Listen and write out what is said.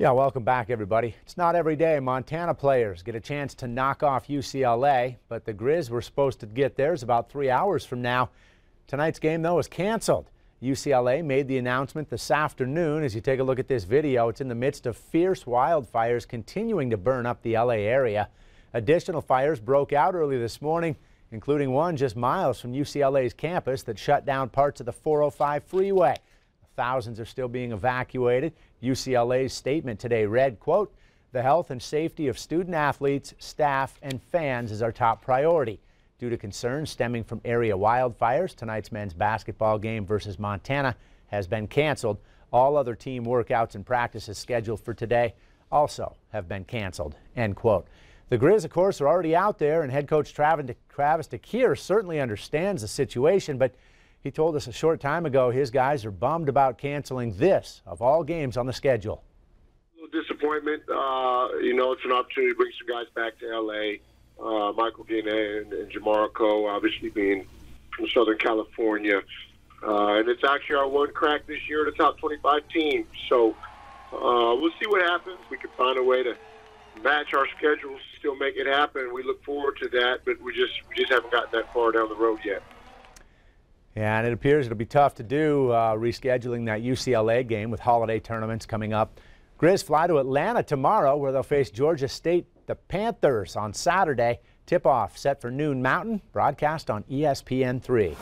Yeah, welcome back, everybody. It's not every day Montana players get a chance to knock off UCLA, but the Grizz were supposed to get theirs about three hours from now. Tonight's game, though, is canceled. UCLA made the announcement this afternoon. As you take a look at this video, it's in the midst of fierce wildfires continuing to burn up the LA area. Additional fires broke out early this morning, including one just miles from UCLA's campus that shut down parts of the 405 freeway. Thousands are still being evacuated. UCLA's statement today read, quote, the health and safety of student athletes, staff, and fans is our top priority. Due to concerns stemming from area wildfires, tonight's men's basketball game versus Montana has been canceled. All other team workouts and practices scheduled for today also have been canceled, end quote. The Grizz, of course, are already out there, and head coach Travis DeCuire certainly understands the situation, but he told us a short time ago his guys are bummed about canceling this of all games on the schedule. A little disappointment. Uh, you know, it's an opportunity to bring some guys back to L.A. Uh, Michael Oguine and, and Jamar Akoh, obviously being from Southern California. Uh, and it's actually our one crack this year at a top 25 team. So uh, we'll see what happens. We can find a way to match our schedules, still make it happen. We look forward to that, but we just we just haven't gotten that far down the road yet. And it appears it'll be tough to do uh, rescheduling that UCLA game with holiday tournaments coming up. Grizz fly to Atlanta tomorrow where they'll face Georgia State, the Panthers on Saturday. Tip-off set for noon Mountain, broadcast on ESPN3.